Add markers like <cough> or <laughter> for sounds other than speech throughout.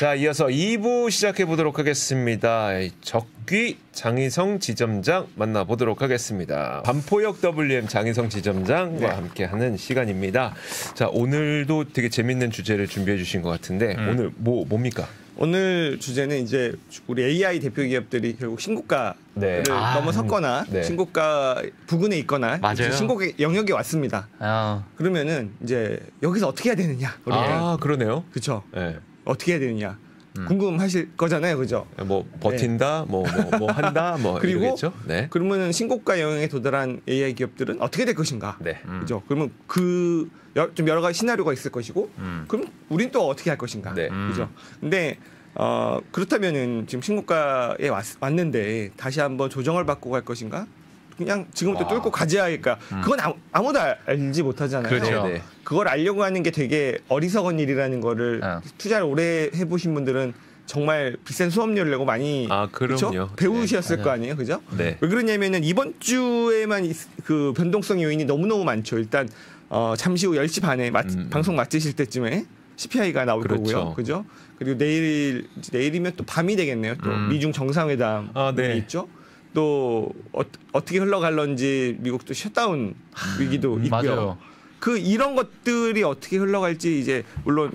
자, 이어서 2부 시작해 보도록 하겠습니다. 적귀 장희성 지점장 만나보도록 하겠습니다. 반포역 WM 장희성 지점장과 네. 함께하는 시간입니다. 자, 오늘도 되게 재밌는 주제를 준비해 주신 것 같은데 음. 오늘 뭐 뭡니까? 오늘 주제는 이제 우리 AI 대표 기업들이 결국 신고가를 네. 아, 넘어섰거나 네. 신고가 부근에 있거나 신고가 영역에 왔습니다. 어. 그러면은 이제 여기서 어떻게 해야 되느냐? 우리가 아, 그러네요. 그렇죠. 네. 어떻게 해야 되느냐? 음. 궁금하실 거잖아요, 그죠? 뭐 버틴다, 뭐뭐뭐 한다, 뭐 네. <laughs> 그리고 이러겠죠. 네. 그러면은 신고가 영역에 도달한 AI 기업들은 어떻게 될 것인가? 네. 음. 그죠? 그러면 그 좀 여러 가지 시나리오가 있을 것이고, 음. 그럼 우린 또 어떻게 할 것인가? 네. 음. 그죠? 근데 어 그렇다면은 지금 신고가에 왔, 왔는데 다시 한번 조정을 받고 갈 것인가? 그냥 지금부터 와. 뚫고 가져야 할까? 그건 아무, 아무도 알- 알지 못하잖아요. 그렇죠. 네, 네. 그걸 알려고 하는 게 되게 어리석은 일이라는 거를 어. 투자를 오래 해보신 분들은 정말 비싼 수업료를 내고 많이 아, 그럼요. 그쵸? 배우셨을 네, 거 아니에요, 그죠? 네. 왜 그러냐면은 이번 주에만 있- 그 변동성 요인이 너무 너무 많죠. 일단 어, 잠시 후 10시 반에 마, 음. 방송 마치실 때쯤에 CPI가 나올 그렇죠. 거고요, 그죠? 그리고 내일 내일이면 또 밤이 되겠네요. 또 음. 미중 정상회담이 아, 네. 있죠. 또 어, 어떻게 흘러갈런지 미국도 셧다운 위기도 음, 있고요. 맞아요. 그 이런 것들이 어떻게 흘러갈지 이제 물론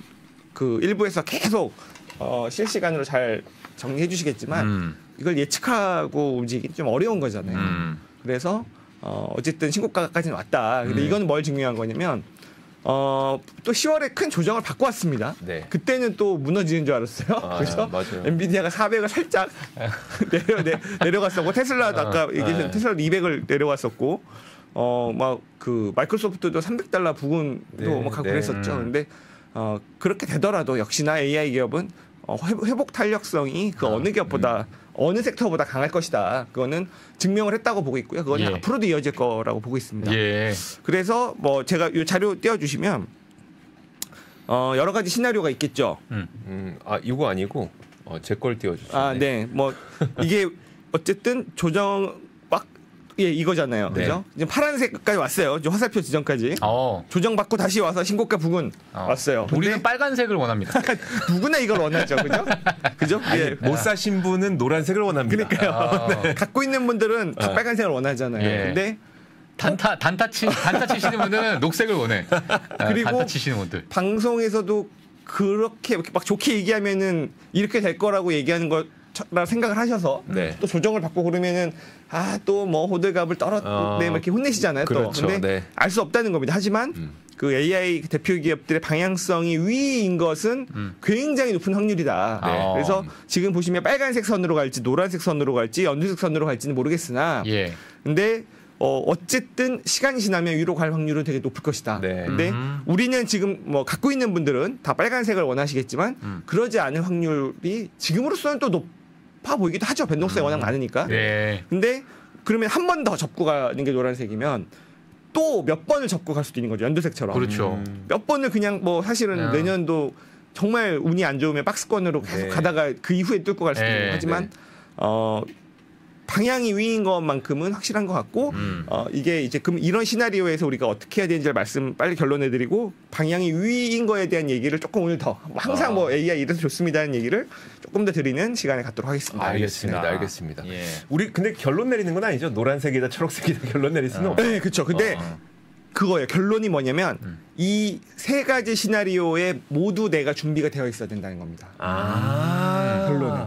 그 일부에서 계속 어, 실시간으로 잘 정리해 주시겠지만 음. 이걸 예측하고 움직이기 좀 어려운 거잖아요. 음. 그래서 어, 어쨌든 신고가까지는 왔다. 근데 음. 이거는 뭘 증명한 거냐면 어, 또 10월에 큰 조정을 받고 왔습니다. 네. 그때는 또 무너지는 줄 알았어요. 아, <laughs> 그렇죠? 맞아요. 엔비디아가 400을 살짝 <laughs> 내려 내, 내려갔었고 테슬라도 아까 얘기했던 네. 테슬라도 200을 내려왔었고 어 막 그 마이크로소프트도 300달러 부근도 네, 막 가고 네. 그랬었죠. 음. 근데 어 그렇게 되더라도 역시나 AI 기업은 어, 회- 회복 탄력성이 그 어느 기업보다 어느 섹터보다 강할 것이다. 그거는 증명을 했다고 보고 있고요. 그거는 예. 앞으로도 이어질 거라고 보고 있습니다. 예. 그래서 뭐 제가 이 자료 띄워주시면 어 여러 가지 시나리오가 있겠죠. 음. 음, 아 이거 아니고 어, 제 걸 띄워주시네. 아, 네. 뭐 이게 <laughs> 어쨌든 조정 막 예, 이거잖아요. 네. 그죠? 지금 파란색까지 왔어요. 이제 화살표 지점까지. 어. 조정 받고 다시 와서 신고가 부근 어. 왔어요. 우리는 빨간색을 원합니다. <laughs> 누구나 이걸 원하죠. 그죠? 그죠? 예. 못 사신 분은 노란색을 원합니다. 그러니까요. 아. <laughs> 네. 갖고 있는 분들은 다 어. 빨간색을 원하잖아요. 예. 근데 단타 단타 치 단타 치시는 분들은 녹색을 원해. 아, 그리고 단타 치시는 분들. 방송에서도 그렇게 막 좋게 얘기하면은 이렇게 될 거라고 얘기하는 거 라 생각을 하셔서 네. 또 조정을 받고 그러면은 아 또 뭐 호들갑을 떨었네 어, 막 이렇게 혼내시잖아요 또 그렇죠. 근데 네. 알수 없다는 겁니다 하지만 음. 그 AI 대표 기업들의 방향성이 위인 것은 음. 굉장히 높은 확률이다 네. 그래서 지금 보시면 빨간색 선으로 갈지 노란색 선으로 갈지 연두색 선으로 갈지는 모르겠으나 예. 근데 어, 어쨌든 시간이 지나면 위로 갈 확률은 되게 높을 것이다. 네. 근데 음. 우리는 지금 뭐 갖고 있는 분들은 다 빨간색을 원하시겠지만 음. 그러지 않을 확률이 지금으로서는 또 높 아 보이기도 하죠. 변동성이 워낙 많으니까. 네. 근데 그러면 한 번 더 접고 가는 게 노란색이면 또 몇 번을 접고 갈 수도 있는 거죠. 연두색처럼. 그렇죠. 음. 몇 번을 그냥 뭐 사실은 야. 내년도 정말 운이 안 좋으면 박스권으로 계속 네. 가다가 그 이후에 뚫고 갈 수도 네, 있는 하지만 네. 어 방향이 위인 것만큼은 확실한 것 같고 음. 어 이게 이제 그럼 이런 시나리오에서 우리가 어떻게 해야 되는지를 말씀 빨리 결론해드리고 방향이 위인 거에 대한 얘기를 조금 오늘 더 항상 아. 뭐 AI 이래서 좋습니다는 얘기를 조금 더 드리는 시간을 갖도록 하겠습니다. 알겠습니다. 알겠습니다. 예. 우리 근데 결론 내리는 건 아니죠. 노란색이다 초록색이다 결론 내릴 수는 없죠. 네, 그렇죠. 근데 어. 그거예요. 결론이 뭐냐면 음. 이세 가지 시나리오에 모두 내가 준비가 되어 있어야 된다는 겁니다. 아, 결론은.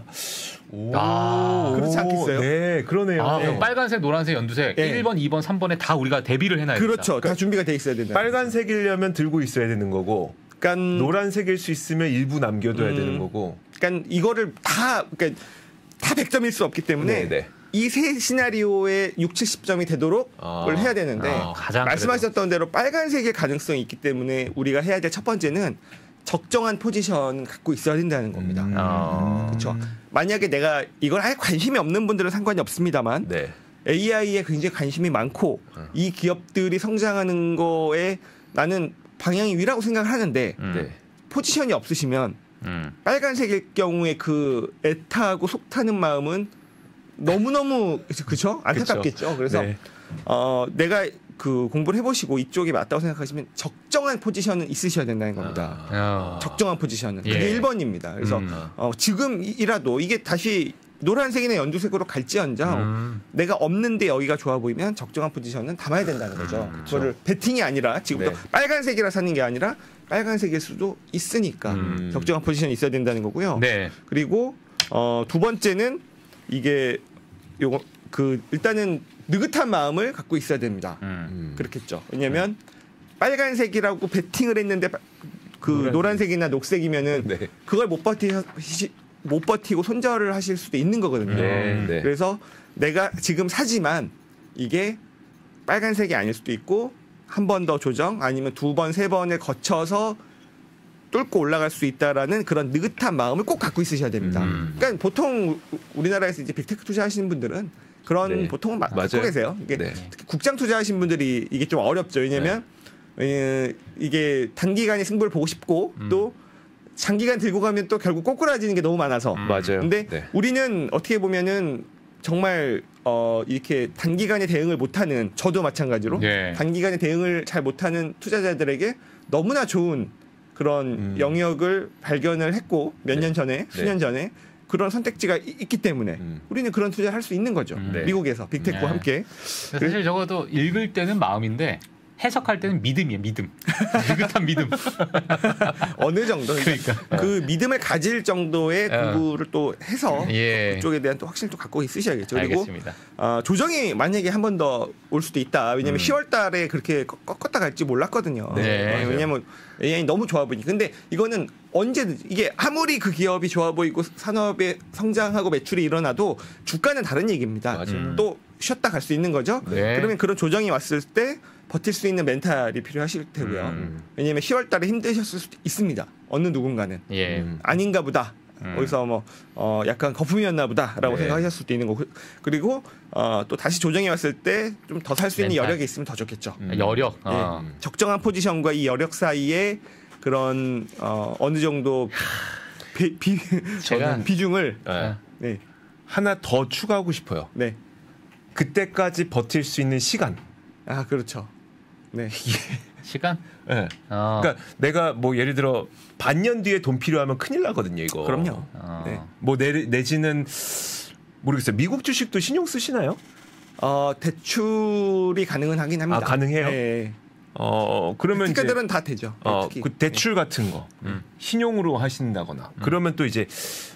오, 아. 그렇지 않겠어요? 네, 그러네요. 아, 네. 그럼 빨간색, 노란색, 연두색 예. 1번, 2번, 3번에 다 우리가 대비를 해놔야 그렇죠. 다 준비가 돼 있어야 된다. 빨간색이려면 들고 있어야 되는 거고 그러니까, 노란색일 수 있으면 일부 남겨둬야 음. 되는 거고. 그러니까 이거를 다 그러니까 다 100점일 수 없기 때문에 네, 네. 이세 시나리오에 6, 70점이 되도록 아. 을 해야 되는데 아, 가장 말씀하셨던 대로 빨간색일 가능성이 있기 때문에 우리가 해야 될 첫 번째는 적정한 포지션 갖고 있어야 된다는 겁니다. 음. 어. 그렇죠. 만약에 내가 이걸 아예 관심이 없는 분들은 상관이 없습니다만 네. AI에 굉장히 관심이 많고 이 기업들이 성장하는 거에 나는 방향이 위라고 생각을 하는데 음. 네. 포지션이 없으시면 음. 빨간색일 경우에 그 애타하고 속타는 마음은 너무 너무 그렇죠 안타깝겠죠. 그래서 네. 어 내가 그 공부를 해보시고 이쪽이 맞다고 생각하시면 적정한 포지션은 있으셔야 된다는 겁니다. 어. 적정한 포지션은 예. 그게 1번입니다. 그래서 음. 어, 지금이라도 이게 다시 노란색이나 연두색으로 갈지언정 음. 내가 없는데 여기가 좋아 보이면 적정한 포지션은 담아야 된다는 거죠. 음, 그거를 베팅이 아니라 지금부터 네. 빨간색이라 사는 게 아니라 빨간색일 수도 있으니까 음. 적정한 포지션이 있어야 된다는 거고요. 네. 그리고 어, 두 번째는 이게 요거 그 일단은 느긋한 마음을 갖고 있어야 됩니다. 음. 음. 그렇겠죠. 왜냐면 빨간색이라고 베팅을 했는데 빠- 그 노란색. 노란색 이나 녹색이면은 네. 그걸 못 버티 못 버티고 손절을 하실 수도 있는 거거든요. 네, 네. 그래서 내가 지금 사지만 이게 빨간색이 아닐 수도 있고 한 번 더 조정 아니면 두 번 세 번을 거쳐서 뚫고 올라갈 수 있다라는 그런 느긋한 마음을 꼭 갖고 있으셔야 됩니다. 음. 그러니까 보통 우- 우리나라에서 이제 빅테크 투자하시는 분들은 그런 네. 보통은. 갖고 계세요. 이게 네. 특히 국장 투자하신 분들이 이게 좀 어렵죠. 왜냐면 에, 이게 단기간에 승부를 보고 싶고 음. 또 장기간 들고 가면 또 결국 꼬꾸라지는 게 너무 많아서 음. 맞아요. 근데 네. 우리는 어떻게 보면은 정말 어 이렇게 단기간에 대응을 못하는 저도 마찬가지로 예. 단기간에 대응을 잘 못하는 투자자들에게 너무나 좋은 그런 음. 영역을 발견을 했고 몇 네. 년 전에 수년 전에 그런 선택지가 이- 있기 때문에 음. 우리는 그런 투자를 할 수 있는 거죠 음. 네. 미국에서 빅테크와 네. 함께 사실 적어도 읽을 때는 마음인데 해석할 때는 믿음이에요. 믿음. <laughs> 느긋한 믿음. <laughs> 어느 정도 그러니까 그 믿음을 가질 정도의 어. 공부를 또 해서 예. 그쪽에 대한 또 확신을 또 갖고 있으셔야겠죠 그리고 알겠습니다. 어, 조정이 만약에 한 번 더 올 수도 있다. 왜냐면 음. 10월 달에 그렇게 꺾- 꺾었다 갈지 몰랐거든요. 네, 맞아요. 왜냐면 AI 너무 좋아 보이니. 근데 이거는 언제든지 이게 아무리 그 기업이 좋아 보이고 산업에 성장하고 매출이 일어나도 주가는 다른 얘기입니다. 맞아요. 음. 또 쉬었다 갈 수 있는 거죠. 네. 그러면 그런 조정이 왔을 때 버틸 수 있는 멘탈이 필요하실 테고요. 음. 왜냐면 10월 달에 힘드셨을 수도 있습니다. 어느 누군가는. 예. 음. 아닌가 보다. 음. 거기서 뭐 어, 약간 거품이었나 보다라고 네. 생각하실 수도 있는 거고 그리고 어, 또 다시 조정이 왔을 때 좀 더 살 수 있는 멘탈. 여력이 있으면 더 좋겠죠. 음. 여력. 예. 어. 적정한 포지션과 이 여력 사이에 그런 어, 어느 정도 비, 비, 제가- <laughs> 비중을 네. 네, 하나 더 추가하고 싶어요. 네, 그때까지 버틸 수 있는 시간. 아 그렇죠. 네, <laughs> 시간? 예. 어. 그러니까 내가 뭐 예를 들어 반년 뒤에 돈 필요하면 큰일 나거든요, 이거. 그럼요. 어. 네. 뭐 내, 내지는 모르겠어요. 미국 주식도 신용 쓰시나요? 어, 대출이 가능은 하긴 합니다. 아, 가능해요? 네. 어 그러면 이제 특가들은 다 되죠. 네, 어, 특히. 그 대출 같은 거 음. 신용으로 하신다거나 그러면 또 이제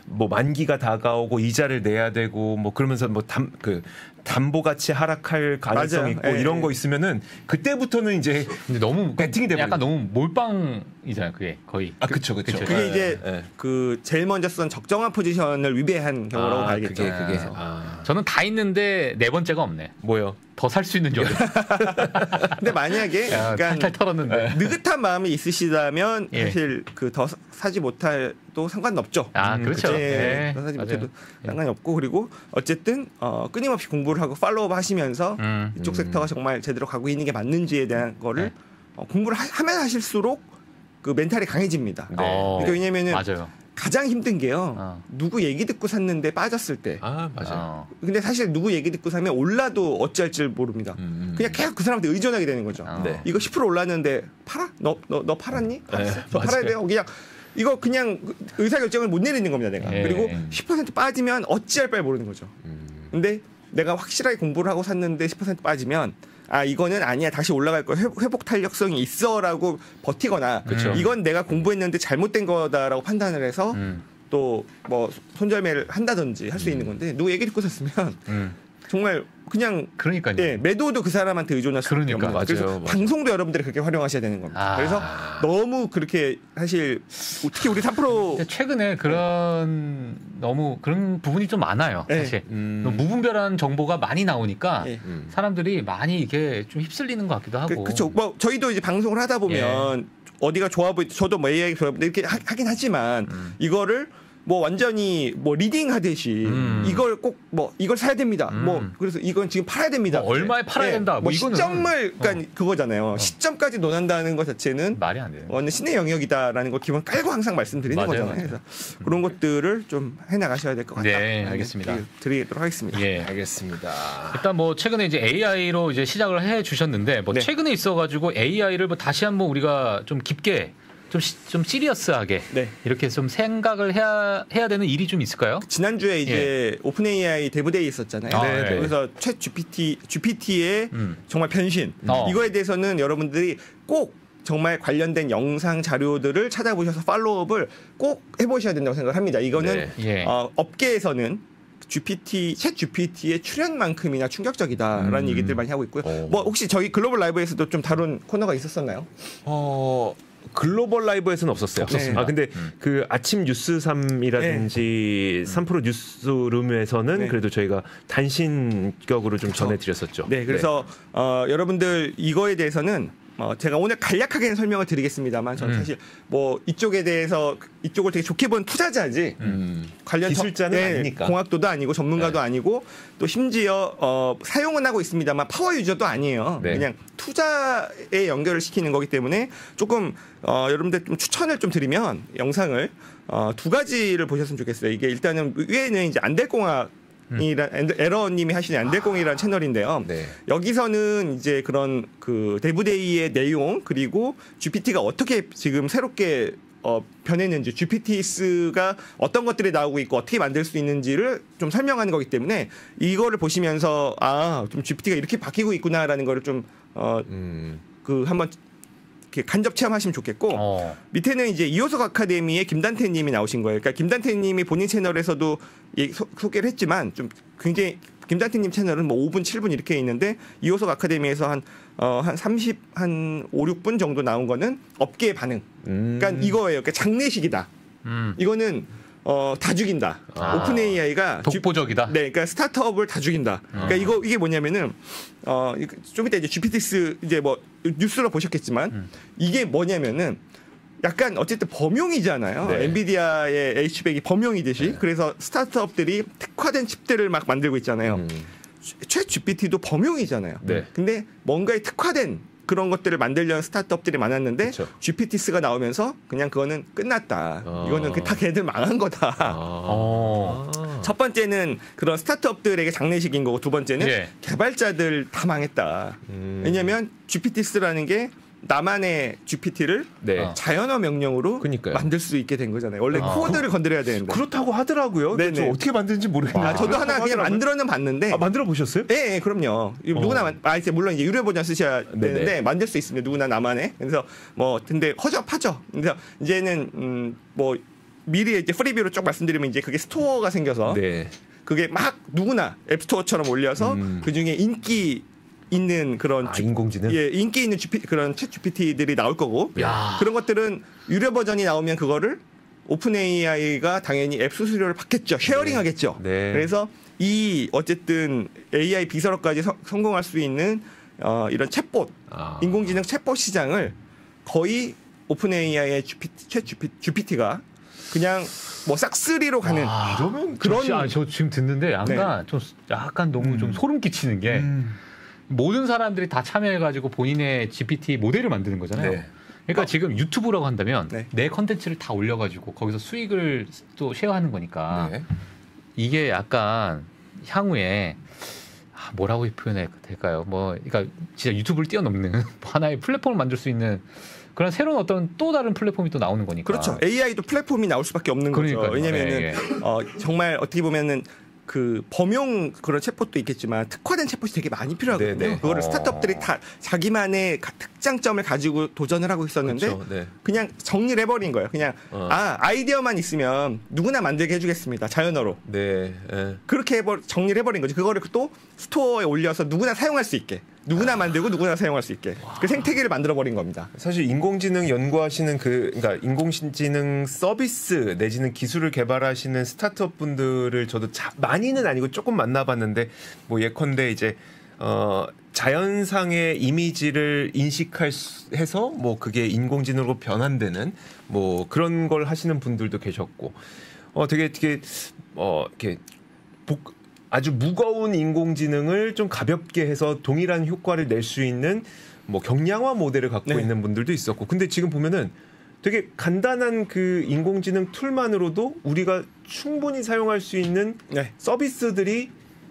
뭐 만기가 다가오고 이자를 내야 되고 뭐 그러면서 뭐 담 그 담보 가치 하락할 가능성 맞아요. 있고 예, 이런 예. 거 있으면은 그때부터는 이제 근데 너무 <laughs> 배팅이 돼버리죠. 약간 너무 몰빵이잖아요. 그게 거의. 아 그쵸 그쵸. 그쵸. 그게 예, 이제 예. 그 제일 먼저 쓴 적정한 포지션을 위배한 경우라고 아, 봐야겠죠. 그게 그게 아. 아 저는 다 있는데 네 번째가 없네. 뭐요? 더 살 수 있는 여력. <laughs> 근데 만약에 야, 약간 탈탈 털었는데. 느긋한 마음이 있으시다면 예. 사실 그 더 사지 못할 도 상관없죠. 아, 그렇죠. 예, 네, 더 사지. 못해도 예. 상관이 없고 그리고 어쨌든 어, 끊임없이 공부를 하고 팔로우업 하시면서 음. 이쪽 음. 섹터가 정말 제대로 가고 있는 게 맞는지에 대한 거를 네. 어, 공부를 하, 하면 하실수록 그 멘탈이 강해집니다. 네. 어, 그러니까 왜냐면은 맞아요. 가장 힘든 게요. 어. 누구 얘기 듣고 샀는데 빠졌을 때. 아 맞아요. 어. 근데 사실 누구 얘기 듣고 사면 올라도 어찌할 줄 모릅니다. 음, 음. 그냥 계속 그 사람한테 의존하게 되는 거죠. 어. 네. 이거 10% 올랐는데 팔아? 너 너 너 팔았니? 팔았어? 네, <laughs> 너 팔아야. 돼요. 그냥 이거 그냥 의사 결정을 못 내리는 겁니다, 내가. 예. 그리고 10% 빠지면 어찌할 바를 모르는 거죠. 음. 근데 내가 확실하게 공부를 하고 샀는데 10% 빠지면 아 이거는 아니야 다시 올라갈 거 회복, 회복 탄력성이 있어라고 버티거나 그쵸. 이건 내가 공부했는데 잘못된 거다라고 판단을 해서 음. 또뭐 손절매를 한다든지 할수 있는 건데 누구 얘기 듣고 샀으면 음. 정말 그냥 그러니까요. 예, 매도도 그 사람한테 의존할 수 그러니까, 없는. 맞아요, 그래서 맞아요. 방송도 여러분들이 그렇게 활용하셔야 되는 겁니다. 아. 그래서 너무 그렇게 사실 특히 우리 3% 근데 최근에 그런 너무 그런 부분이 좀 많아요. 네. 사실 음. 너무 무분별한 정보가 많이 나오니까 예. 음. 사람들이 많이 이게 좀 휩쓸리는 것 같기도 하고. 그, 그쵸. 뭐 저희도 이제 방송을 하다 보면 어디가 좋아 보이 저도 뭐 AI 좋아 보이 이렇게 하, 긴 하지만 음. 이거를 뭐 완전히 뭐 리딩 하듯이 음. 이걸 꼭 뭐 이걸 사야 됩니다. 음. 뭐 그래서 이건 지금 팔아야 됩니다. 뭐 얼마에 팔아야 예, 된다. 뭐 뭐 시점을 그러니까 그거잖아요. 시점까지 논한다는 것 자체는 말이 안 돼요. 완전 신의 영역이다라는 걸 기본 깔고 항상 말씀드리는 맞아요, 거잖아요. 맞아요. 그래서 그런 것들을 좀 해나가셔야 될 것 같다. 네, 알겠습니다. 드- 드리도록 하겠습니다. 예. 알겠습니다. 일단 뭐 최근에 이제 AI로 이제 시작을 해 주셨는데 뭐 네. 최근에 있어가지고 AI를 뭐 다시 한번 우리가 좀 깊게 좀, 시, 좀 serious하게 네. 이렇게 좀 생각을 해야 해야 되는 일이 좀 있을까요? 지난주에 이제 OpenAI DevDay 있었잖아요. 예. 아, 네, 네. 그래서 최 GPT GPT의 음. 정말 변신 어. 이거에 대해서는 여러분들이 꼭 정말 관련된 영상 자료들을 찾아보셔서 follow-up을 꼭 해보셔야 된다고 생각을 합니다. 이거는 네. 예. 어, 업계에서는 GPT, 챗 GPT의 출현만큼이나 충격적이다라는 음. 얘기들 많이 하고 있고요. 어. 뭐 혹시 저희 글로벌 라이브에서도 좀 다룬 코너가 있었었나요? 어 글로벌 라이브에서는 없었어요. 없었습니다. 아 근데 음. 그 아침 뉴스 3이라든지 3프로 뉴스룸에서는 네. 그래도 저희가 단신격으로 좀 전해드렸었죠. 네, 그래서 어, 여러분들 이거에 대해서는 어, 제가 오늘 간략하게는 설명을 드리겠습니다만 저는 음. 사실 뭐 이쪽에 대해서 이쪽을 되게 좋게 본 투자자지 음, 관련 기술자는 전- 네, 아니니까. 공학도도 아니고 전문가도 아니고 또 심지어 어, 사용은 하고 있습니다만 파워 유저도 아니에요. 네. 그냥 투자에 연결을 시키는 거기 때문에 조금 어, 여러분들 좀 추천을 좀 드리면 영상을 어, 두 가지를 보셨으면 좋겠어요. 이게 일단은 위에는 이제 안될 공학 이란 에러님이 하시는 안될공이라는 채널인데요. 네. 여기서는 이제 그런 그 데브데이의 내용 그리고 GPT가 어떻게 지금 새롭게 어, 변했는지 GPT스가 어떤 것들이 나오고 있고 어떻게 만들 수 있는지를 좀 설명하는 거기 때문에 이거를 보시면서 아 좀 GPT가 이렇게 바뀌고 있구나라는 거를 좀어 음, 그 한번 이렇게 간접 체험하시면 좋겠고 어. 밑에는 이제 이호석 아카데미의 김단태님이 나오신 거예요. 그러니까 김단태님이 본인 채널에서도 이 소, 소개를 했지만 좀 굉장히 김단태님 채널은 뭐 5분, 7분 이렇게 있는데 이호석 아카데미에서 한 어, 한 30, 한 5, 6분 정도 나온 거는 업계의 반응. 음. 그러니까 이거예요. 그러니까 장례식이다. 음. 이거는 어, 다 죽인다. 아. OpenAI가 독보적이다. 네, 그러니까 스타트업을 다 죽인다. 그러니까 어. 이거 이게 뭐냐면은 어, 좀 이따 이제 GPTs 이제 뭐 뉴스로 보셨겠지만 음. 이게 뭐냐면은 약간 어쨌든 범용이잖아요. 네. 엔비디아의 H백이 범용이듯이 그래서 스타트업들이 특화된 칩들을 막 만들고 있잖아요. 음, 최 GPT도 범용이잖아요. 네. 근데 뭔가에 특화된 그런 것들을 만들려는 스타트업들이 많았는데 그쵸. GPT스가 나오면서 그냥 그거는 끝났다. 어. 이거는 그다 걔들 망한 거다. 아. 어. 첫 번째는 그런 스타트업들에게 장례식인 거고 두 번째는 예. 개발자들 다 망했다. 음. 왜냐하면 GPT스라는 게 나만의 GPT를 네. 어. 자연어 명령으로 그러니까요. 만들 수 있게 된 거잖아요. 원래 아. 코드를 건드려야 되는데. 그렇다고 하더라고요. 근데 네네. 저 어떻게 만드는지 모르겠는데. 아, 저도 하나 그냥 만들어는 봤는데. 아, 만들어 보셨어요? 예, 예, 그럼요. 이거 어. 누구나 만- 아 이제 물론 이제 유료 버전 쓰셔야 네네. 되는데 만들 수 있습니다. 누구나 나만의. 그래서 뭐 근데 허접하죠. 그래서 이제는 음 뭐 미리 이제 프리뷰로 쭉 말씀드리면 이제 그게 스토어가 생겨서 네. 그게 막 누구나 앱스토어처럼 올려서 음. 그 중에 인기 있는 그런 아, G- 인공지능. 예 인기 있는 GP, 그런 ChatGPT들이 나올 거고 야. 그런 것들은 유료 버전이 나오면 그거를 OpenAI가 당연히 앱 수수료를 받겠죠 sharing하겠죠 네. 그래서 이 어쨌든 AI 비서로까지 서- 성공할 수 있는 어, 이런 챗봇 아. 인공지능 챗봇 시장을 거의 OpenAI의 GPT, ChatGPT, GPT가 그냥 뭐 싹쓸이로 가는 와, 이러면 그런- 저, 아, 저 지금 듣는데 약간 좀 약간 너무 좀 소름 끼치는 게 음. 모든 사람들이 다 참여해가지고 본인의 GPT 모델을 만드는 거잖아요. 네. 그러니까 지금 유튜브라고 한다면 네. 내 컨텐츠를 다 올려가지고 거기서 수익을 또 share하는 거니까 네. 이게 약간 향후에 아, 뭐라고 표현해야 될까요? 뭐 그러니까 진짜 유튜브를 뛰어넘는 <laughs> 뭐 하나의 플랫폼을 만들 수 있는 그런 새로운 어떤 또 다른 플랫폼이 또 나오는 거니까. 그렇죠. AI도 플랫폼이 나올 수밖에 없는 거죠. 그러니까요. 왜냐면은 예, 예. 어, 정말 어떻게 보면은 그 범용 그런 챗봇도 있겠지만 특화된 챗봇이 되게 많이 필요하거든요. 네, 네. 그거를 어. 스타트업들이 다 자기만의 가- 특장점을 가지고 도전을 하고 있었는데 그렇죠. 네. 그냥 정리를 해버린 거예요. 그냥 어. 아 아이디어만 있으면 누구나 만들게 해주겠습니다. 자연어로 네. 예. 그렇게 해버 정리를 해버린 거죠. 그거를 또 스토어에 올려서 누구나 사용할 수 있게 누구나 만들고 누구나 사용할 수 있게 그 생태계를 만들어 버린 겁니다. 사실 인공지능 연구하시는 그 그러니까 인공지능 서비스 내지는 기술을 개발하시는 스타트업 분들을 저도 자, 많이는 아니고 조금 만나봤는데 뭐 예컨대 이제 어 자연상의 이미지를 인식할 수, 해서 뭐 그게 인공지능으로 변환되는 뭐 그런 걸 하시는 분들도 계셨고 어 되게 되게 어 이렇게 복 아주 무거운 인공지능을 좀 가볍게 해서 동일한 효과를 낼 수 있는 뭐 경량화 모델을 갖고 네. 있는 분들도 있었고 근데 지금 보면은 되게 간단한 그 인공지능 툴만으로도 우리가 충분히 사용할 수 있는 네. 서비스들이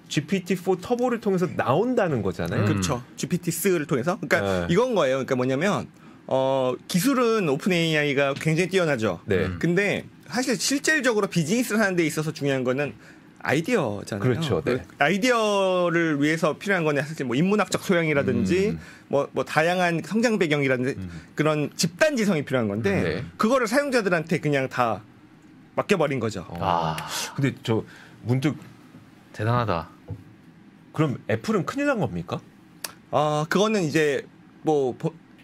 GPT-4 Turbo를 통해서 나온다는 거잖아요. 음. 그렇죠. GPT-4를 통해서. 그러니까 네. 이건 거예요. 그러니까 뭐냐면 어, 기술은 OpenAI가 굉장히 뛰어나죠. 네. 음. 근데 사실 실질적으로 비즈니스를 하는 데 있어서 중요한 거는 아이디어잖아요. 그렇죠, 네. 그 아이디어를 위해서 필요한 거는 사실 뭐 인문학적 소양이라든지 음. 뭐, 뭐 다양한 성장 배경이라든지 그런 집단 지성이 필요한 건데 네. 그거를 사용자들한테 그냥 다 맡겨버린 거죠. 어. 아 근데 저 문득 대단하다. 그럼 애플은 큰일 난 겁니까? 어, 그거는 이제 뭐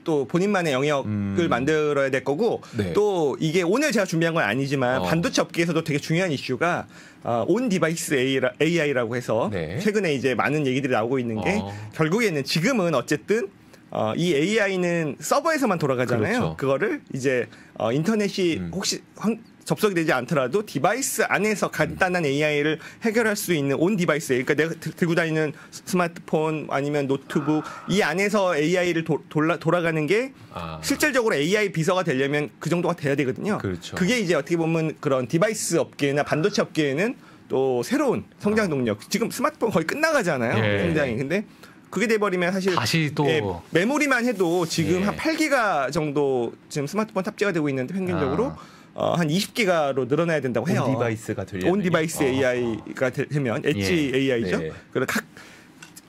또 본인만의 영역을 음. 만들어야 될 거고 네. 또 이게 오늘 제가 준비한 건 아니지만 어. 반도체 업계에서도 되게 중요한 이슈가 어, on-device AI라고 해서 네. 최근에 이제 많은 얘기들이 나오고 있는 게 어. 결국에는 지금은 어쨌든 어, 이 AI는 서버에서만 돌아가잖아요. 그렇죠. 그거를 이제 어, 인터넷이 음. 혹시 황- 접속이 되지 않더라도 device 안에서 간단한 AI를 해결할 수 있는 on-device, 그러니까 내가 들- 들고 다니는 스- 스마트폰 아니면 노트북 이 안에서 AI를 도, 돌아, 돌아가는 게 아. 실질적으로 AI 비서가 되려면 그 정도가 돼야 되거든요. 그렇죠. 게 이제 어떻게 보면 그런 device 업계나 반도체 업계에는 또 새로운 성장 동력. 지금 스마트폰 거의 끝나가잖아요. 예. 성장이. 근데 그게 돼버리면 사실 다시 또 예, 메모리만 해도 지금 예. 한 8기가 정도 지금 스마트폰 탑재가 되고 있는데 평균적으로 아. 어, 한 20기가로 늘어나야 된다고 해요. on-device가 되려면 on-device 어. AI가 되면 엣지 예. AI죠. 네. 그리고 각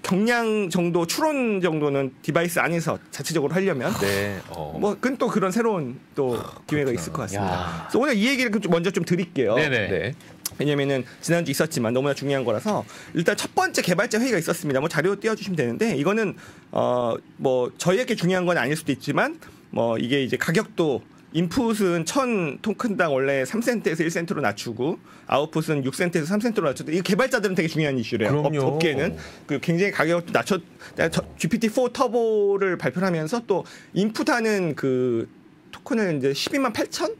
경량 정도 추론 정도는 device 안에서 자체적으로 하려면 네. 어. 뭐 그건 또 그런 새로운 또 기회가 있을 것 같습니다. 야. 그래서 오늘 이 얘기를 좀 먼저 좀 드릴게요. 네네. 네. 왜냐면은 지난주 있었지만 너무나 중요한 거라서 일단 첫 번째 개발자 회의가 있었습니다. 뭐 자료 띄워주시면 되는데 이거는 어 뭐 저희에게 중요한 건 아닐 수도 있지만 뭐 이게 이제 가격도 인풋은 1000 토큰당 원래 3센트에서 1센트로 낮추고 아웃풋은 6센트에서 3센트로 낮췄다. 이 개발자들은 되게 중요한 이슈래요. 업, 그럼요. 업 계는 그 굉장히 가격도 낮췄 GPT-4 Turbo를 발표하면서 또 인풋하는 그 토큰을 이제 12만 8천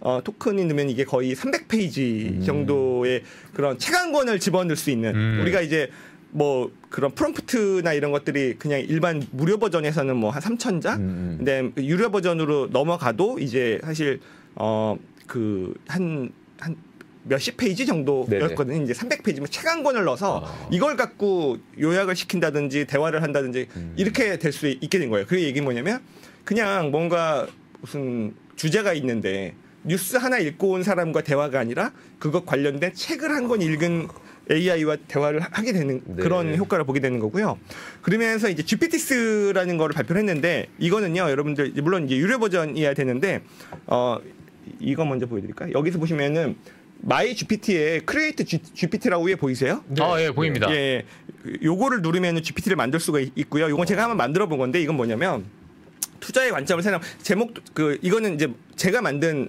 어, 토큰이 넣으면 이게 거의 300페이지 정도의 그런 책 한 권을 집어넣을 수 있는 음. 우리가 이제 뭐 그런 프롬프트나 이런 것들이 그냥 일반 무료 버전에서는 뭐한 3,000자 음. 근데 유료 버전으로 넘어가도 이제 사실 어 그 한 한 몇십 페이지 정도였거든요. 이제 300페이지면 책 한 권을 넣어서 아. 이걸 갖고 요약을 시킨다든지 대화를 한다든지 음. 이렇게 될 수 있게 된 거예요. 그 얘기 뭐냐면 그냥 뭔가 무슨 주제가 있는데 뉴스 하나 읽고 온 사람과 대화가 아니라 그것 관련된 책을 한 권 읽은 AI와 대화를 하게 되는 네. 그런 효과를 보게 되는 거고요. 그러면서 이제 GPTs라는 거를 발표를 했는데 이거는요, 여러분들 물론 이제 유료 버전이어야 되는데 어 이거 먼저 보여드릴까요? 여기서 보시면은 My GPT에 Create GPT라고 위에 보이세요? 네. 아, 예, 보입니다. 예, 요거를 누르면 GPT를 만들 수가 있- 있고요. 이건 제가 한번 만들어 본 건데 이건 뭐냐면 투자의 관점을 생각 제목 그 이거는 이제 제가 만든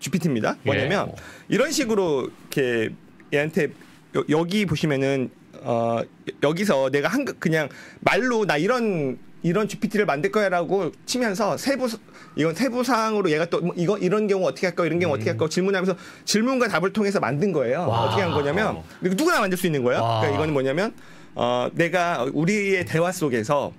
GPT입니다. 뭐냐면 예. 이런 식으로 이렇게 얘한테 여, 여기 보시면은 어 여기서 내가 한 그냥 말로 나 이런 이런 GPT를 만들 거야라고 치면서 세부 이건 세부 사항으로 얘가 또뭐 이거 이런 경우 어떻게 할까 이런 경우 어떻게 할까 질문하면서 질문과 답을 통해서 만든 거예요. 와. 어떻게 한 거냐면 이거 누구나 만들 수 있는 거예요. 와. 그러니까 이거는 뭐냐면 어 내가 우리의 대화 속에서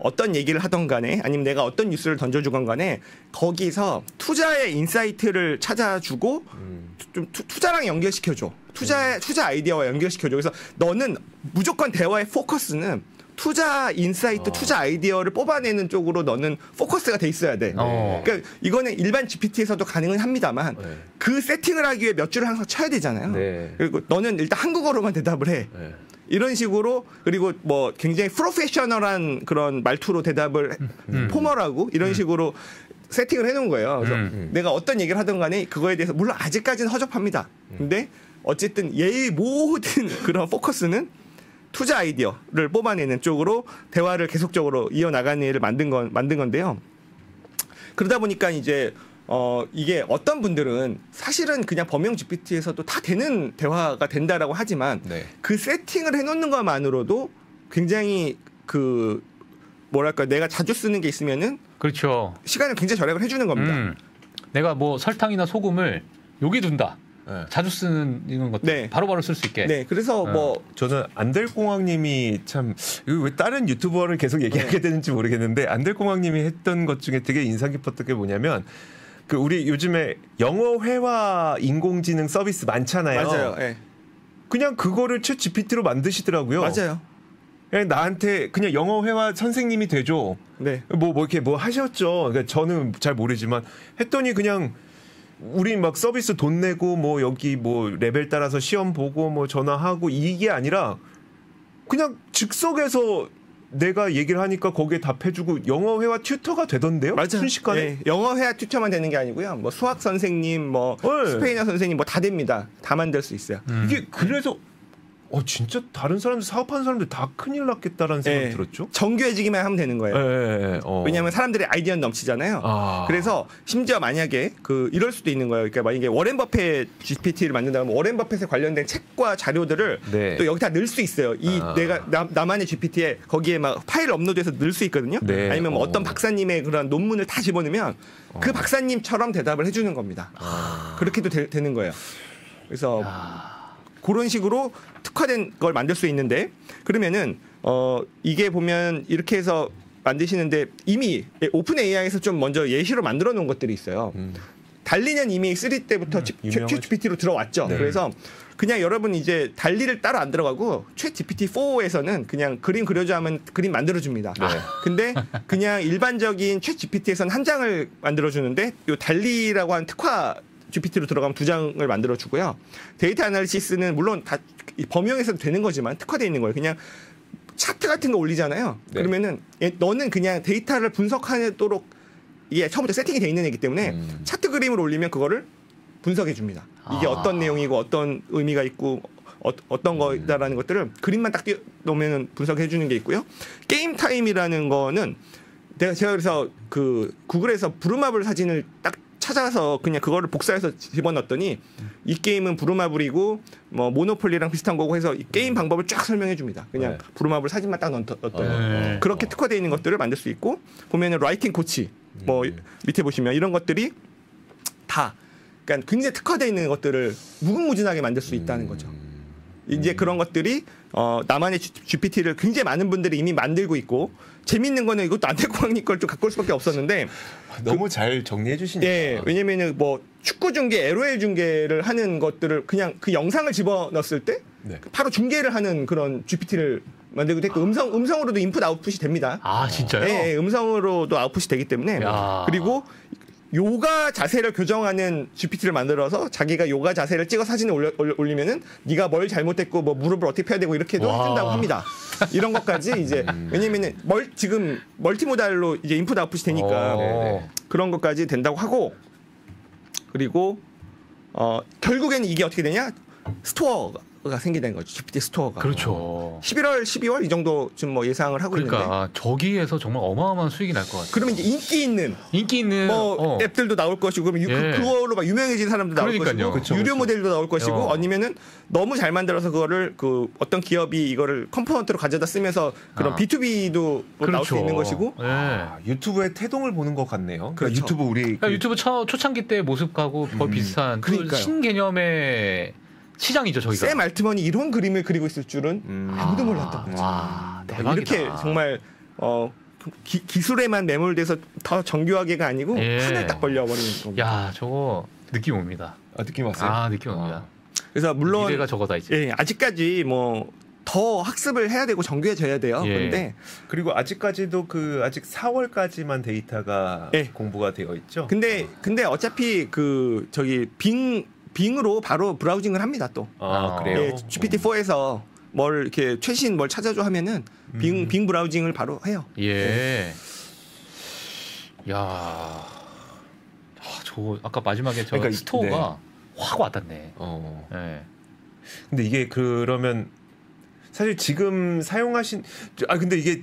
어떤 얘기를 하던 간에 아니면 내가 어떤 뉴스를 던져주건 간에 거기서 투자의 insight를 찾아주고 음. 좀 투, 투자랑 연결시켜줘. 투자 투자 아이디어와 연결시켜줘. 그래서 너는 무조건 대화의 포커스는 투자 insight, 어. 투자 아이디어를 뽑아내는 쪽으로 너는 포커스가 돼 있어야 돼. 어. 그러니까 이거는 일반 GPT에서도 가능은 합니다만 네. 그 세팅을 하기 위해 몇 줄을 항상 쳐야 되잖아요. 네. 그리고 너는 일단 한국어로만 대답을 해. 네. 이런 식으로 그리고 뭐 굉장히 프로페셔널한 그런 말투로 대답을 음. 포멀하고 이런 식으로 세팅을 해놓은 거예요. 그래서 음. 내가 어떤 얘기를 하든 간에 그거에 대해서 물론 아직까지는 허접합니다. 근데 어쨌든 얘의 모든 <laughs> 그런 포커스는 투자 아이디어를 뽑아내는 쪽으로 대화를 계속적으로 이어나가는 일을 만든 건 만든 건데요. 그러다 보니까 이제 어 이게 어떤 분들은 사실은 그냥 범용 GPT에서도 다 되는 대화가 된다라고 하지만 네. 그 세팅을 해놓는 것만으로도 굉장히 그 뭐랄까 내가 자주 쓰는 게 있으면은 그렇죠. 시간을 굉장히 절약을 해주는 겁니다. 음. 내가 뭐 설탕이나 소금을 여기 둔다. 네. 자주 쓰는 이런 것들 네. 바로바로 쓸 수 있게. 네, 그래서 어. 뭐 저는 안델공황님이 참 왜 다른 유튜버를 계속 얘기하게 되는지 모르겠는데 안델공황님이 했던 것 중에 되게 인상 깊었던 게 뭐냐면 그 우리 요즘에 영어 회화 인공지능 서비스 많잖아요. 맞아요. 예. 그냥 그거를 ChatGPT로 만드시더라고요. 맞아요. 그냥 나한테 그냥 영어 회화 선생님이 되죠. 네. 뭐, 뭐 이렇게 뭐 하셨죠. 그러니까 저는 잘 모르지만 했더니 그냥 우리 막 서비스 돈 내고 뭐 여기 뭐 레벨 따라서 시험 보고 뭐 전화하고 이게 아니라 그냥 즉석에서 내가 얘기를 하니까 거기에 답해주고 영어 회화 tutor가 되던데요? 맞아요. 순식간에. 예, 영어 회화 tutor만 되는 게 아니고요. 뭐 수학 선생님, 뭐 네. 스페인어 선생님 뭐 다 됩니다. 다 만들 수 있어요. 음. 이게 그래서 어 진짜 다른 사람들 사업하는 사람들 다 큰일 났겠다라는 생각이 예. 들었죠. 정교해지기만 하면 되는 거예요. 예, 예, 예. 어. 왜냐하면 사람들이 아이디어는 넘치잖아요. 아. 그래서 심지어 만약에 그 이럴 수도 있는 거예요. 그러니까 만약에 워렌 버핏 GPT를 만든다면 워렌 버핏에 관련된 책과 자료들을 네. 또 여기다 넣을 수 있어요. 이 아. 내가 나, 나만의 GPT에 거기에 막 파일 업로드해서 넣을 수 있거든요. 네. 아니면 뭐 어. 어떤 박사님의 그런 논문을 다 집어넣으면 그 박사님처럼 대답을 해주는 겁니다. 아. 그렇게도 되, 는 거예요. 그래서 아, 그런 식으로 특화된 걸 만들 수 있는데 그러면은 어 이게 보면 이렇게 해서 만드시는데 이미 오픈 AI에서 좀 먼저 예시로 만들어 놓은 것들이 있어요. 음. 달리는 이미 3 때부터 유명하죠. 챗 GPT로 들어왔죠. 네. 그래서 그냥 여러분 이제 달리를 따로 안 들어가고 챗 GPT 4에서는 그냥 그림 그려줘 하면 그림 만들어 줍니다. 네. 근데 그냥 일반적인 ChatGPT에서는 한 장을 만들어 주는데 요 DALL-E라고 한 특화 GPT로 들어가면 두 장을 만들어 주고요. Data Analysis는 물론 다이 범용에서도 되는 거지만 특화되어 있는 거예요. 그냥 차트 같은 거 올리잖아요. 네. 그러면은 얘- 너는 그냥 데이터를 분석하도록 이게 처음부터 세팅이 돼 있는 애기 때문에 음. 차트 그림을 올리면 그거를 분석해 줍니다. 이게 아. 어떤 내용이고 어떤 의미가 있고 어, 떤 거다라는 것들을 그림만 딱 띄워 놓으면 분석해 주는 게 있고요. Game Time이라는 거는 내가 제가 그래서 그 구글에서 부루마블 사진을 딱 찾아서 그냥 그거를 복사해서 집어넣었더니 이 게임은 부루마블이고 뭐 모노폴리랑 비슷한 거고 해서 이 게임 방법을 쫙 설명해 줍니다. 그냥 네. 부루마블 사진만 딱 넣었- 넣었더니 네. 그렇게 특화되어 있는 것들을 만들 수 있고 보면은 writing coach 뭐 음. 밑에 보시면 이런 것들이 다 그러니까 굉장히 특화되어 있는 것들을 무궁무진하게 만들 수 있다는 음. 거죠. 이제 그런 것들이 어, 나만의 GPT를 굉장히 많은 분들이 이미 만들고 있고 재밌는 거는 이것도 안태광님 걸 좀 갖고 올 수밖에 없었는데 너무 잘 정리해 주시니까. 예 왜냐면은 뭐 축구 중계 LOL 중계를 하는 것들을 그냥 그 영상을 집어 넣었을 때 네. 바로 중계를 하는 그런 GPT를 만들고 됐고 음성 음성으로도 인풋 아웃풋이 됩니다. 아 진짜요? 예, 예, 음성으로도 아웃풋이 되기 때문에 야. 그리고 요가 자세를 교정하는 GPT를 만들어서 자기가 요가 자세를 찍어 사진을 올려, 올리면은 네가 뭘 잘못했고 뭐 무릎을 어떻게 펴야 되고 이렇게도 와. 해준다고 합니다. 이런 것까지 이제 <laughs> 왜냐면은 멀 지금 multimodal로 이제 인풋 아웃풋이 되니까 어. 그런 것까지 된다고 하고 그리고 어 결국에는 이게 어떻게 되냐 store가 생기는 거죠 GPT store가 그렇죠. 11월 12월 이 정도 지금 뭐 예상을 하고 있는데 그러니까 저기에서 정말 어마어마한 수익이 날 것 같아요. 그러면 이제 인기 있는 인기 있는 뭐 어. 앱들도 나올 것이고 그러면 유- 예. 그, 그걸로 막 유명해진 사람도 나올 그러니까요. 것이고 그쵸, 유료 그쵸. 모델도 나올 것이고 어. 아니면은 너무 잘 만들어서 그거를 그 어떤 기업이 이거를 component로 가져다 쓰면서 그런 아. B2B도 나올 수 있는 것이고 예. 아, 유튜브의 태동을 보는 것 같네요. 그러니까 그렇죠. 유튜브 우리 그러니까 그- 유튜브 초, 초창기 때 모습하고 거의 음. 비슷한 그. 신개념의 시장이죠 저희가. 샘 알트먼이 이런 그림을 그리고 있을 줄은 음. 아무도 몰랐던 거죠. 와 대박이다. 이렇게 정말 어 기, 기술에만 매몰돼서 더 정교하게가 아니고 예. 판을 딱 벌려버리는 겁니다. 야 저거 느낌 옵니다. 아, 느낌 왔어요. 아 느낌 옵니다. 그래서 물론 미래가 저거다 이제. 예, 아직까지 뭐 더 학습을 해야 되고 정교해져야 돼요. 예. 그런데 그리고 아직까지도 그 아직 4월까지만 데이터가 예. 공부가 되어 있죠. 근데 근데 어차피 그 저기 빙 빙으로 바로 브라우징을 합니다 또. 아, 아. 그래요. 예, GPT-4에서 뭘 이렇게 최신 뭘 찾아줘 하면은 빙, 음. 빙 브라우징을 바로 해요. 예. 야. 아, 저 아까 마지막에 저 그러니까 이- 스토어가 확 와닿네. 어. 예. 근데 이게 그러면 사실 지금 사용하신 아 근데 이게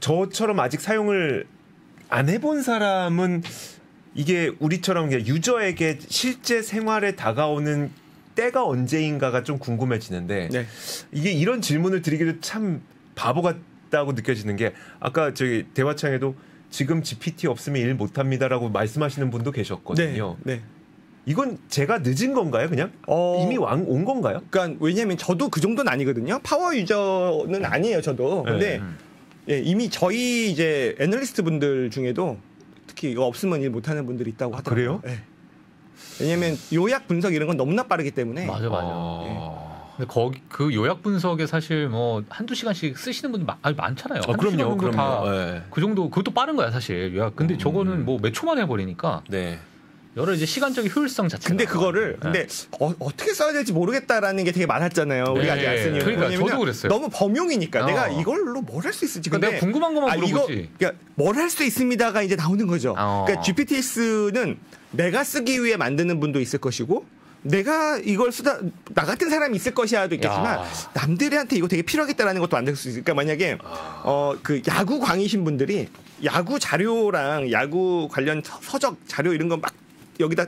저처럼 아직 사용을 안 해본 사람은 이게 우리처럼 유저에게 실제 생활에 다가오는 때가 언제인가가 좀 궁금해지는데 네. 이게 이런 질문을 드리기도 참 바보 같다고 느껴지는 게 아까 저기 대화창에도 지금 GPT 없으면 일 못합니다라고 말씀하시는 분도 계셨거든요. 네. 네. 이건 제가 늦은 건가요, 그냥? 어, 이미 왕, 온 건가요? 그러니까 왜냐하면 저도 그 정도는 아니거든요. 파워 유저는 아니에요, 저도. 근데 예, 이미 저희 이제 애널리스트 분들 중에도 특히 이거 없으면 일 못하는 분들이 있다고 하더라고요. 그래요? 예. 왜냐하면 요약 분석 이런 건 너무나 빠르기 때문에 맞아 맞아. 아. 근데 거기 그 요약 분석에 사실 뭐 한두 시간씩 쓰시는 분들 마, 아니, 많잖아요. 아, 한두 그럼요, 정도 다 그럼요. 네. 그 정도 그것도 빠른 거야 사실 요약. 근데 음. 저거는 뭐 몇 초만 해버리니까 네. 여러 이제 시간적인 효율성 자체가. 근데 그거를 근데 어, 떻게 써야 될지 모르겠다라는 게 되게 많았잖아요. 우리가 아직 안 쓰니. 그러니까 왜냐면요, 저도 그랬어요. 너무 범용이니까 어. 내가 이걸로 뭘 할 수 있을지. 그러니까 근데 내가 궁금한 것만 아, 물어보지. 그러니까 뭘 할 수 있습니다가 이제 나오는 거죠. 어. 그러니까 GPTS는 내가 쓰기 위해 만드는 분도 있을 것이고 내가 이걸 쓰다 나 같은 사람이 있을 것이야도 있겠지만 야. 남들한테 이거 되게 필요하겠다라는 것도 만들 수 있으니까 그러니까 만약에 어 그 야구 광이신 분들이 야구 자료랑 야구 관련 서- 서적 자료 이런 거 막 여기다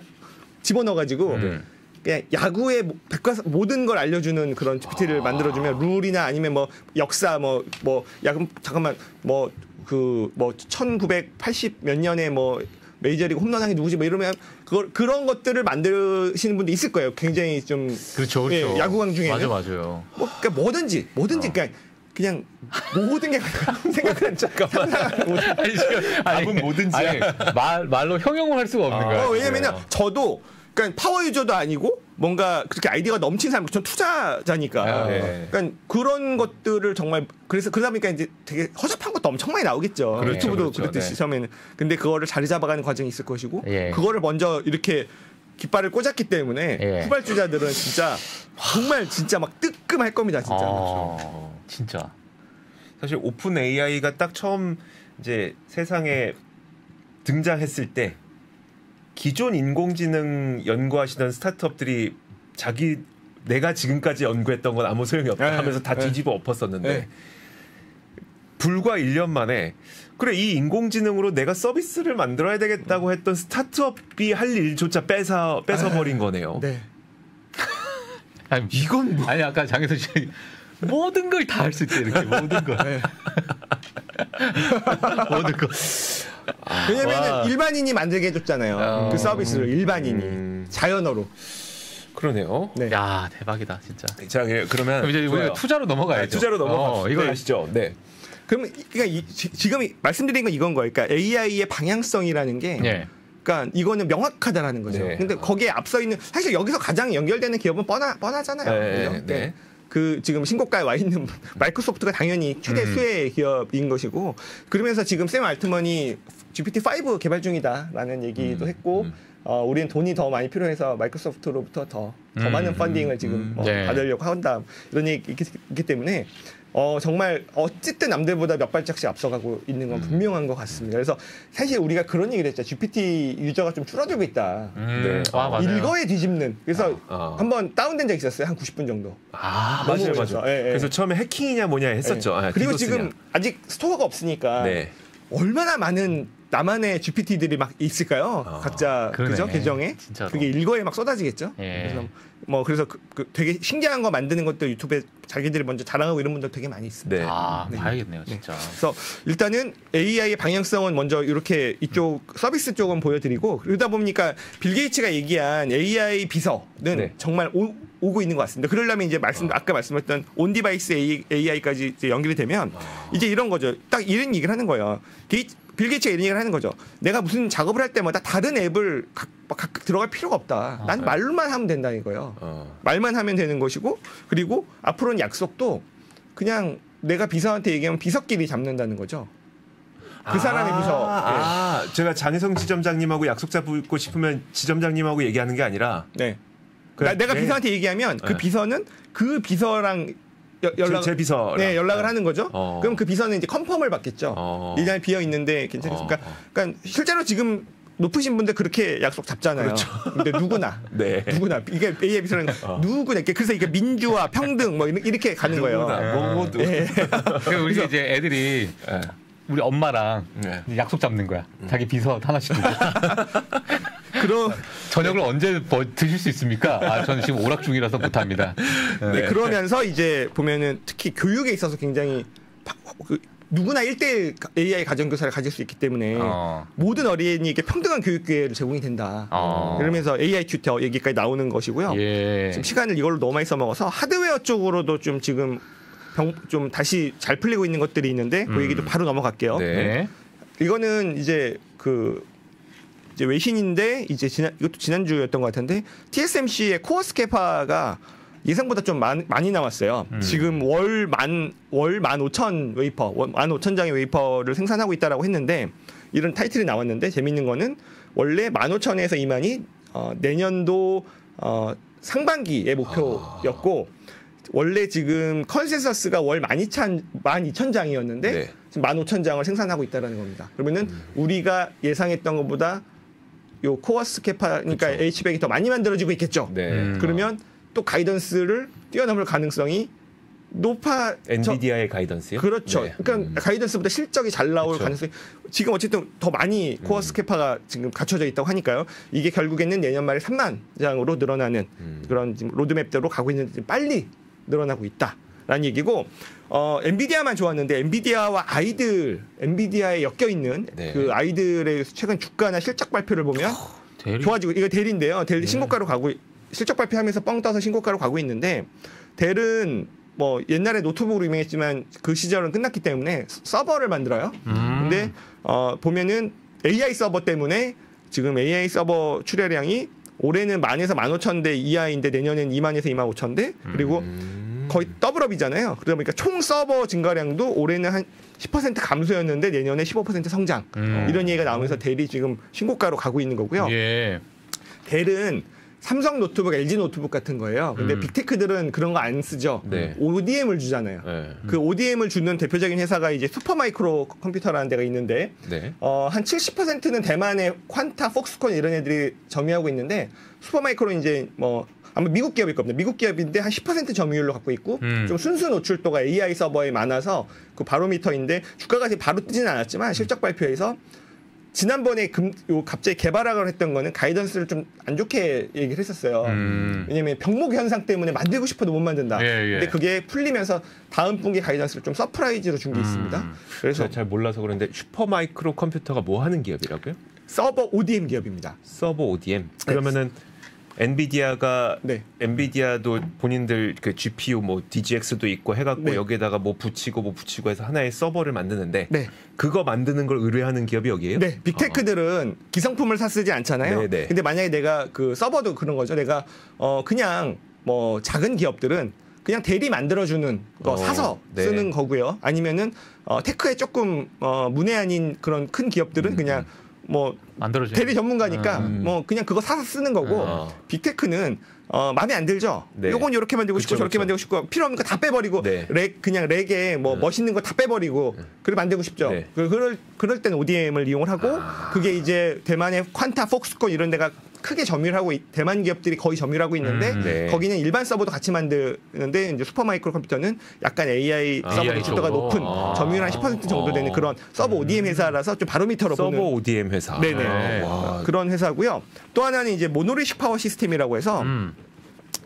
집어넣어가지고 음. 그냥 야구의 모- 백과 모든 걸 알려주는 그런 GPT를 만들어주면 룰이나 아니면 뭐 역사 뭐 뭐 야구 잠깐만 뭐 그 뭐 1980 몇 년에 뭐 메이저리그 홈런왕이 누구지 뭐 이러면 그걸 그런 것들을 만드시는 분도 있을 거예요. 굉장히 좀 그렇죠, 그렇죠. 예, 야구광 중에는 맞아 맞아요. 뭐 그러니까 뭐든지 뭐든지 그냥 그냥 모든 게 <laughs> 생각하는 잠깐만 아니 지금 <laughs> 답은 뭐든지. 아니, 말 말로 형용을 할 수가 없는 거야. 어, 왜냐면은 저도 그러니까 파워 유저도 아니고 뭔가 그렇게 아이디어가 넘친 사람, 전 투자자니까. 아, 네. 그러니까 그런 것들을 정말 그래서 그러다 보니까 이제 되게 허접한 것도 엄청 많이 나오겠죠. 그렇죠, 유튜브도 그렇죠. 그랬듯이 네. 처음에는. 근데 그거를 자리 잡아가는 과정이 있을 것이고 예. 그거를 먼저 이렇게 깃발을 꽂았기 때문에 예. 후발주자들은 진짜 정말 진짜 막 뜨끔할 겁니다, 진짜. 어, 진짜. 사실 오픈 AI가 딱 처음 이제 세상에 등장했을 때 기존 인공지능 연구하시던 스타트업들이 자기 내가 지금까지 연구했던 건 아무 소용이 없다 네, 하면서 다 네. 뒤집어 엎었었는데 네. 불과 1년 만에 그래 이 인공지능으로 내가 서비스를 만들어야 되겠다고 했던 스타트업이 할 일조차 뺏어 뺏어 버린 거네요. 네. <laughs> 아니, 이건 뭐 아니 아까 장혜선 씨 모든 걸 다 할 수 있대 이렇게 모든 걸 네. <laughs> 모든 거. 왜냐면은 와. 일반인이 만들게 해줬잖아요. 어. 그 서비스를 일반인이 음. 자연어로. 그러네요. 네. 야 대박이다 진짜. 자 예, 그러면 그럼 이제 우리가. 투자로 넘어가야죠. 네, 투자로 넘어갑시다. 어, 이거 네, 아시죠? 네. 그러면 이- 그러니까 이, 지- 지금 이- 말씀드린 건 이건 거예요. 그러니까 AI의 방향성이라는 게 예. 그러니까 이거는 명확하다라는 거죠. 네. 근데 거기에 앞서 있는 사실 여기서 가장 연결되는 기업은 뻔하, 뻔하잖아요. 네, 그죠? 네. 그 지금 신고가에 와 있는 <laughs> 마이크로소프트가 당연히 최대 음. 수혜 기업인 것이고 그러면서 지금 샘 알트먼이 GPT-5 개발 중이다라는 얘기도 음, 했고 음. 어, 우리는 돈이 더 많이 필요해서 마이크로소프트로부터 더, 더 음, 많은 펀딩을 지금 음, 뭐 네. 받으려고 한다 이런 얘기 있기 때문에 어, 정말 어쨌든 남들보다 몇 발짝씩 앞서가고 있는 건 음. 분명한 것 같습니다. 그래서 사실 우리가 그런 얘기를 했죠. GPT 유저가 좀 줄어들고 있다. 음, 네. 아, 맞아요. 일거에 뒤집는. 그래서 아. 한번 다운된 적 있었어요. 한 90분 정도. 아, 맞아요. 맞아요. 예, 예. 그래서 처음에 해킹이냐 뭐냐 했었죠. 네. 아, 그리고 디도스냐. 지금 아직 스토어가 없으니까 네. 얼마나 많은 나만의 GPT들이 막 있을까요? 아, 각자 그러네. 그죠 계정에 진짜로. 그게 일거에 막 쏟아지겠죠. 예. 그래서 뭐 그래서 그, 그 되게 신기한 거 만드는 것도 유튜브에 자기들이 먼저 자랑하고 이런 분들 되게 많이 있습니다. 네. 아, 네. 봐야겠네요, 진짜. 그래서 일단은 AI의 방향성은 먼저 이렇게 이쪽 서비스 쪽은 보여드리고 그러다 보니까 빌 게이츠가 얘기한 AI 비서는 네. 정말 오, 오고 있는 것 같습니다. 그러려면 이제 말씀 아까 말씀했던 on-device AI까지 이제 연결이 되면 이제 이런 거죠. 딱 이런 얘기를 하는 거예요. 게이, 빌 게이츠가 이런 얘기를 하는 거죠. 내가 무슨 작업을 할 때마다 다른 앱을 각, 각 들어갈 필요가 없다. 난 네. 말만 하면 된다 이거예요. 어. 말만 하면 되는 것이고 그리고 앞으로는 약속도 그냥 내가 비서한테 얘기하면 비서끼리 잡는다는 거죠. 그 사람의 비서. 아, 제가 장혜성 지점장님하고 약속 잡고 싶으면 지점장님하고 얘기하는 게 아니라 네. 그래, 나, 내가 네. 비서한테 얘기하면 그 네. 비서는 그 비서랑 여- 연락 제, 제 비서 네, 연락을 하는 거죠. 어. 그럼 그 비서는 이제 컨펌을 받겠죠. 어. 이 자리 비어 있는데 괜찮습니까? 어, 어. 그러니까 실제로 지금 높으신 분들 그렇게 약속 잡잖아요. 근데 누구나 <laughs> 네. 누구나 이게 AI 비서는 누구나 이렇게 그래서 이게 민주화 평등 뭐 이렇게- 가는 거예요. 누구나, 뭐, 뭐, 누- 예. 그리고 우리 이제 애들이 예. 우리 엄마랑 네. 약속 잡는 거야. 자기 비서 하나씩 두고. <laughs> 그러 <laughs> 저녁을 언제 뭐 드실 수 있습니까? 아, 저는 지금 오락 중이라서 못합니다. 네, 그러면서 이제 보면은 특히 교육에 있어서 굉장히 바, 그 누구나 1대1 AI 가정교사를 가질 수 있기 때문에 어. 모든 어린이에게 평등한 교육 기회를 제공이 된다. 어. 그러면서 AI 튜터 얘기까지 나오는 것이고요. 예. 지금 시간을 이걸로 너무 많이 써먹어서 하드웨어 쪽으로도 좀 지금 병, 좀 다시 잘 풀리고 있는 것들이 있는데 그 음. 얘기도 바로 넘어갈게요. 네. 네. 이거는 이제 그 이제 외신인데 이제 지난 이것도 지난주였던 것 같은데 TSMC의 코어 스케파가 예상보다 좀 많, 많이 나왔어요. 음. 지금 월 만 월만 오천 웨이퍼, 만 오천 장의 웨이퍼를 생산하고 있다라고 했는데 이런 타이틀이 나왔는데 재밌는 거는 원래 만 오천에서 이만이 어, 내년도 어, 상반기의 목표였고 원래 지금 컨센서스가 월 12,000, 12,000장이었는데 네. 지금 15,000장을 생산하고 있다는 겁니다. 그러면은 우리가 예상했던 것보다 요 CoWoS capa 그러니까 그쵸. H100이 더 많이 만들어지고 있겠죠. 네. 음. 그러면 또 guidance를 뛰어넘을 가능성이 높아 엔비디아의 guidance요? 그렇죠. 네. 그러니까 음. guidance보다 실적이 잘 나올 그쵸. 가능성이 지금 어쨌든 더 많이 음. CoWoS capa가 지금 갖춰져 있다고 하니까요. 이게 결국에는 내년 말에 3만 장으로 늘어나는 음. 그런 지금 로드맵대로 가고 있는데 지금 빨리 늘어나고 있다 라는 얘기고 어 엔비디아만 좋았는데 엔비디아와 아이들 엔비디아에 엮여 있는 네. 그 아이들의 최근 주가나 실적 발표를 보면 델이. 좋아지고 이거 델인데요. 델 신고가로 가고 있- 실적 발표하면서 뻥 떠서 신고가로 가고 있는데 델은 뭐 옛날에 노트북으로 유명했지만 그 시절은 끝났기 때문에 서버를 만들어요. 음. 근데 어 보면은 AI 서버 때문에 지금 AI 서버 출하량이 올해는 만에서 만 오천 대 이하인데 내년엔 2만에서 2만 오천 대 그리고 음. 거의 double up이잖아요. 그러다 보니까 총 서버 증가량도 올해는 한 10% 감소였는데 내년에 15% 성장. 음. 이런 얘기가 나오면서 델이 지금 신고가로 가고 있는 거고요. 예. 델은 삼성 노트북, LG 노트북 같은 거예요. 근데 음. big tech들은 그런 거 안 쓰죠. 네. ODM을 주잖아요. 네. 그 ODM을 주는 대표적인 회사가 이제 슈퍼마이크로 컴퓨터라는 데가 있는데 네. 어, 한 70%는 대만의 퀀타, 폭스콘 이런 애들이 점유하고 있는데 슈퍼마이크로 이제 뭐 아마 미국 기업일 겁니다. 미국 기업인데 한 10% 점유율로 갖고 있고 음. 좀 순수 노출도가 AI 서버에 많아서 그 바로미터인데 주가가 지금 바로 뜨지는 않았지만 실적 발표에서 지난번에 금, 요 갑자기 개발하라고 했던 거는 가이던스를 좀 안 좋게 얘기를 했었어요. 음. 왜냐면 병목 현상 때문에 만들고 싶어도 못 만든다. 예, 예. 근데 그게 풀리면서 다음 분기 가이던스를 좀 surprise로 준게 음. 있습니다. 그래서 제가 잘 몰라서 그런데 슈퍼마이크로 컴퓨터가 뭐 하는 기업이라고요? 서버 ODM 기업입니다. 서버 ODM. 그러면은 엔비디아가 네. 엔비디아도 본인들 그 GPU 뭐 DGX도 있고 해갖고 네. 여기에다가 뭐 붙이고 뭐 붙이고 해서 하나의 서버를 만드는데 네. 그거 만드는 걸 의뢰하는 기업이 여기에요? 네, big tech들은 기성품을 사 쓰지 않잖아요. 네, 네. 근데 만약에 내가 그 서버도 그런 거죠. 내가 어 그냥 뭐 작은 기업들은 그냥 델이 만들어주는 거 어, 사서 네. 쓰는 거고요. 아니면은 어 테크에 조금 어 문외한인 그런 큰 기업들은 음, 그냥 뭐 만들어져. 델이 전문가니까 음. 뭐 그냥 그거 사서 쓰는 거고 어. big tech는 어 마음에 안 들죠. 네. 요건 이렇게 만들고 싶고 그쵸, 저렇게 그쵸. 만들고 싶고 필요 없는 거 다 빼버리고 네. rack 그냥 rack에 뭐 네. 멋있는 거 다 빼버리고 그걸 만들고 싶죠. 네. 그- 그럴 그럴 때는 ODM을 이용을 하고 아. 그게 이제 대만의 퀀타, 폭스콘 이런 데가 크게 점유를 하고 있- 대만 기업들이 거의 점유를 하고 있는데 음, 네. 거기는 일반 서버도 같이 만드는데 이제 슈퍼마이크로 컴퓨터는 약간 AI 아, 서버 쪽으로. 높은 아. 점유율 한10% 정도 되는 어. 그런 서버 ODM 회사라서 좀 바로미터로 서버 보는 ODM 회사. 네네. 네. 와. 그런 회사고요. 또 하나는 이제 모노리식 파워 시스템이라고 해서 음.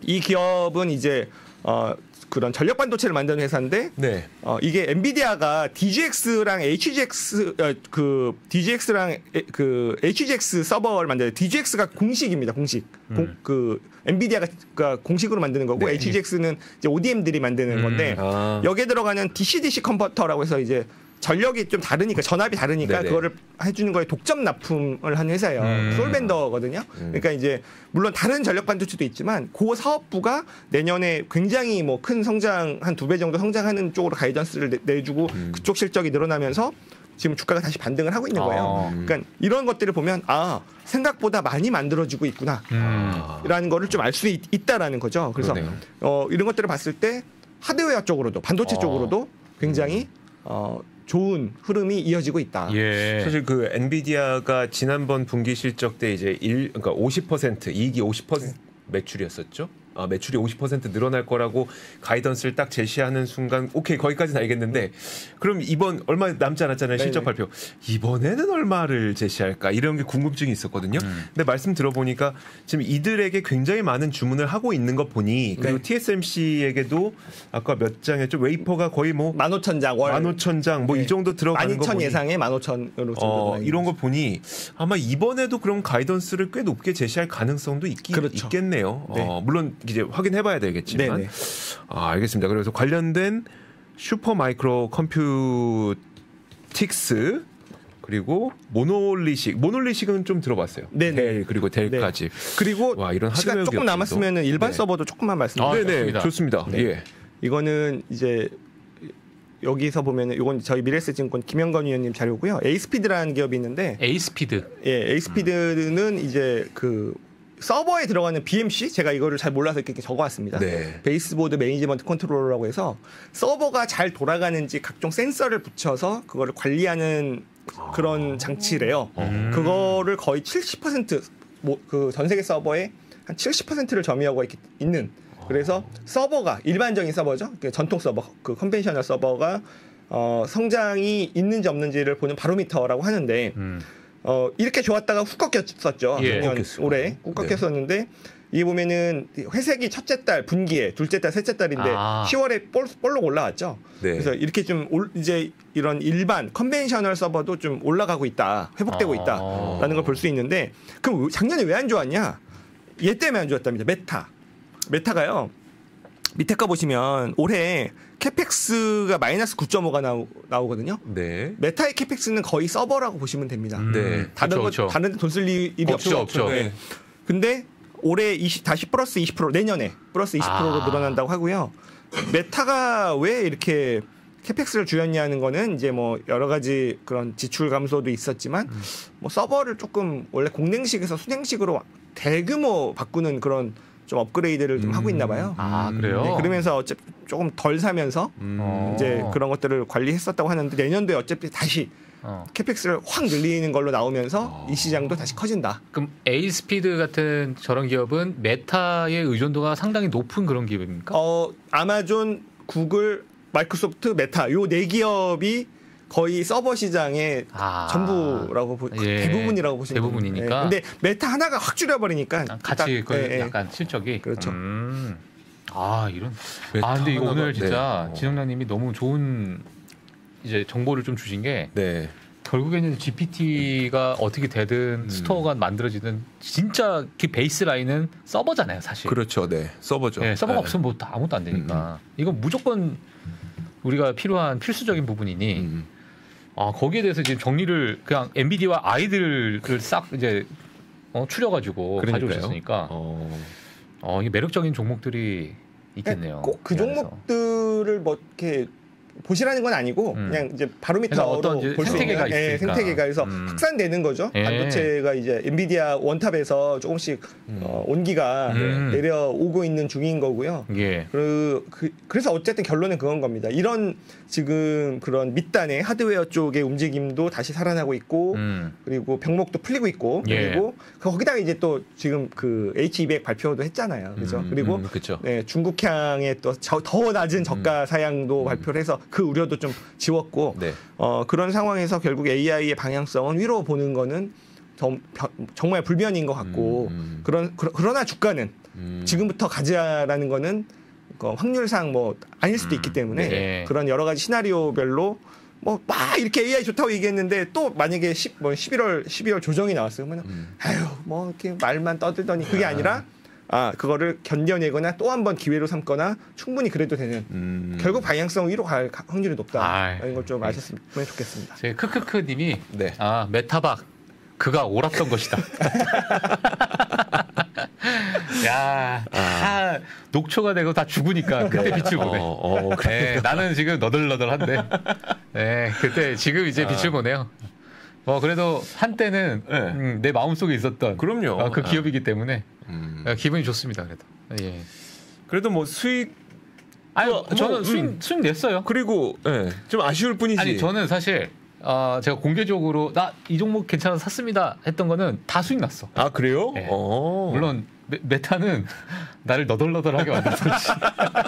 이 기업은 이제 어 그런 전력 반도체를 만드는 회사인데 네. 어 이게 엔비디아가 DGX랑 HGX 어, 그 DGX랑 에- 그 HGX 서버를 만드는 DGX가 공식입니다. 공식. 공, 그 엔비디아가 가 공식으로 만드는 거고 네. HGX는 이제 ODM들이 만드는 음. 건데 아. 여기에 들어가는 DC-DC 컨버터라고 해서 이제 전력이 좀 다르니까 전압이 다르니까 네네. 그거를 해주는 거에 독점 납품을 하는 회사예요. 음. 솔벤더거든요. 그러니까 이제 물론 다른 전력 반도체도 있지만 그 사업부가 내년에 굉장히 뭐 큰 성장 한 두 배 정도 성장하는 쪽으로 가이던스를 내- 내주고 음. 그쪽 실적이 늘어나면서 지금 주가가 다시 반등을 하고 있는 거예요. 어. 음. 그러니까 이런 것들을 보면 아 생각보다 많이 만들어지고 있구나. 음. 아. 라는 거를 좀 알 수 있다라는 거죠. 그래서 그러네요. 어, 이런 것들을 봤을 때 하드웨어 쪽으로도 반도체 어. 쪽으로도 굉장히 어, 좋은 흐름이 이어지고 있다. 예. 사실 그 엔비디아가 지난번 분기 실적 때 이제 일 그러니까 50% 이익이 50% 매출이었었죠. 어, 매출이 50% 늘어날 거라고 가이던스를 딱 제시하는 순간 오케이 거기까지는 알겠는데 그럼 이번 얼마 남지 않았잖아요 실적 네네. 발표 이번에는 얼마를 제시할까 이런 게 궁금증이 있었거든요. 음. 근데 말씀 들어보니까 지금 이들에게 굉장히 많은 주문을 하고 있는 것 보니 그리고 네. TSMC에게도 아까 몇 장했죠 웨이퍼가 거의 뭐 15,000장 월 15,000장 뭐이 네. 정도 들어가는 거12,000 보니 예상에 15,000으로 어, 이런 거 보니 아마 이번에도 그럼 가이던스를 꽤 높게 제시할 가능성도 있기, 그렇죠. 있겠네요. 네. 어, 물론 이제 확인해봐야 되겠지만. 네네. 아, 알겠습니다. 그래서 관련된 슈퍼 마이크로 컴퓨틱스 그리고 모놀리식 모놀리식은 좀 들어봤어요. 네네. 델 그리고 델까지. 그리고 와, 이런 시간 조금 기업들도. 남았으면 일반 네. 서버도 조금만 아, 말씀드릴게요. 네네 좋습니다. 좋습니다. 네. 예. 이거는 이제 여기서 보면은 이건 저희 미래에셋증권 김영건 위원님 자료고요. 에이스피드라는 기업이 있는데 에이스피드. 예, 에이스피드는 이제 그 서버에 들어가는 BMC 제가 이거를 잘 몰라서 이렇게 적어왔습니다. 네. baseboard management controller라고 해서 서버가 잘 돌아가는지 각종 센서를 붙여서 그거를 관리하는 그런 장치래요. 음. 그거를 거의 70%그전 세계 서버의 한 70%를 점유하고 있, 있는 그래서 서버가 일반적인 서버죠. 그 전통 서버, 그 conventional 서버가 어, 성장이 있는지 없는지를 보는 바로미터라고 하는데 음. 어, 이렇게 좋았다가 훅 꺾였었죠. 예. 작년 꺾였어요. 올해 훅 꺾였었는데 이게 보면은 회색이 첫째 달 분기에 둘째 달 셋째 달인데 아. 10월에 볼, 볼록 올라왔죠. 네. 그래서 이렇게 좀 올, 이제 이런 일반 conventional 서버도 좀 올라가고 있다, 회복되고 아. 있다라는 걸 볼 수 있는데 그럼 왜- 작년에 왜 안 좋았냐? 얘 때문에 안 좋았답니다. 메타. 메타가요. 밑에 거 보시면 올해 CAPEX가 마이너스 9.5가 나오, 나오거든요. 네. 메타의 CAPEX는 거의 서버라고 보시면 됩니다. 음. 네. 다른 거 그쵸, 그쵸. 다른 데돈쓸 일이 없죠, 없죠. 없죠. 네. 근데 올해 20, 다시 플러스 20% 내년에 플러스 20%로 아. 늘어난다고 하고요. 메타가 왜 이렇게 CAPEX를 줄였냐는 거는 이제 뭐 여러 가지 그런 지출 감소도 있었지만 음. 뭐 서버를 조금 원래 공냉식에서 수냉식으로 대규모 바꾸는 그런 좀 업그레이드를 좀 하고 있나 봐요. 아 그래요? 네, 그러면서 어차피 조금 덜 사면서 음. 어. 이제 그런 것들을 관리했었다고 하는데 내년도에 어차피 다시 어. CAPEX를 확 늘리는 걸로 나오면서 어. 이 시장도 다시 커진다. 그럼 에이스피드 같은 저런 기업은 메타의 의존도가 상당히 높은 그런 기업입니까? 어 아마존, 구글, 마이크로소프트, 메타 요 네 기업이 거의 서버 시장의 아. 전부라고 보, 예. 대부분이라고 보시면 대부분이니까. 예. 근데 메타 하나가 확 줄여버리니까 아, 같이 딱, 그 예, 예. 약간 실적이 그렇죠. 음. 아 이런. 메타 아 근데 이거 하나가- 오늘 진짜 네. 지점장님이 너무 좋은 이제 정보를 좀 주신 게 네. 결국에는 GPT가 어떻게 되든 음. 스토어가 만들어지든 진짜 그 베이스 라인은 서버잖아요, 사실. 그렇죠. 네. 서버죠. 네, 서버가 네. 없으면 뭐 아무것도 안 되니까. 이건 무조건 우리가 필요한 필수적인 부분이니 음. 아 거기에 대해서 지금 정리를 그냥 엔비디아 아이들을 싹 이제 어, 추려가지고 그러니까요. 가져오셨으니까 어. 어, 이게 매력적인 종목들이 있겠네요. 꼭 그. 종목들을 뭐 이렇게 보시라는 건 아니고 음. 그냥 이제 바로미터로 어떤 이제 볼수 있는 생태계가 예. 생태계가 그래서 음. 확산되는 거죠. 예. 반도체가 이제 엔비디아 원탑에서 조금씩 음. 어, 온기가 음. 내려오고 있는 중인 거고요. 예. 그, 그, 그래서 어쨌든 결론은 그건 겁니다. 이런 지금 그런 밑단의 하드웨어 쪽의 움직임도 다시 살아나고 있고 음. 그리고 병목도 풀리고 있고 예. 그리고 거기다가 이제 또 지금 그 H200 발표도 했잖아요. 그죠? 음, 그리고. 네, 중국향의 또더 낮은 저가 사양도 발표를 해서 그 우려도 좀 지웠고 네. 어, 그런 상황에서 결국 AI의 방향성은 위로 보는 거는 정, 정말 불변인 것 같고 음, 음. 그런 그러, 그러나 주가는 음. 지금부터 가져라는 거는 그 확률상 뭐 아닐 수도 음, 있기 때문에 네. 그런 여러 가지 시나리오별로 뭐막 이렇게 AI 좋다고 얘기했는데 또 만약에 10, 뭐 11월 12월 조정이 나왔어요. 그러면 음. 아유 뭐 이렇게 말만 떠들더니 그게 아니라 아 그거를 견뎌내거나 또 한 번 기회로 삼거나 충분히 그래도 되는 음. 결국 방향성 위로 갈 가- 확률이 높다 아이. 이런 걸 좀 아셨으면 좋겠습니다. 제 크크크님이 네. 아 메타박 그가 옳았던 것이다. <laughs> 야, 다 녹초가 되고 다 죽으니까 그때 빛을 보네. 어, 어, 네, 나는 지금 너덜너덜한데, 네, 그때 지금 이제 빛을 보네요. 뭐 그래도 한때는 네. 음, 내 마음 속에 있었던 그럼요. 어, 그 기업이기 때문에 음. 어, 기분이 좋습니다. 그래도. 예. 그래도 뭐 수익 아니 뭐, 저는 뭐, 수익 음. 수익 냈어요. 그리고 예, 좀 아쉬울 뿐이지. 아니 저는 사실 어, 제가 공개적으로 나 이 종목 괜찮아서 샀습니다 했던 거는 다 수익 났어. 아 그래요? 네. 어. 물론 메, 메타는 <laughs> 나를 너덜너덜하게 만들었지.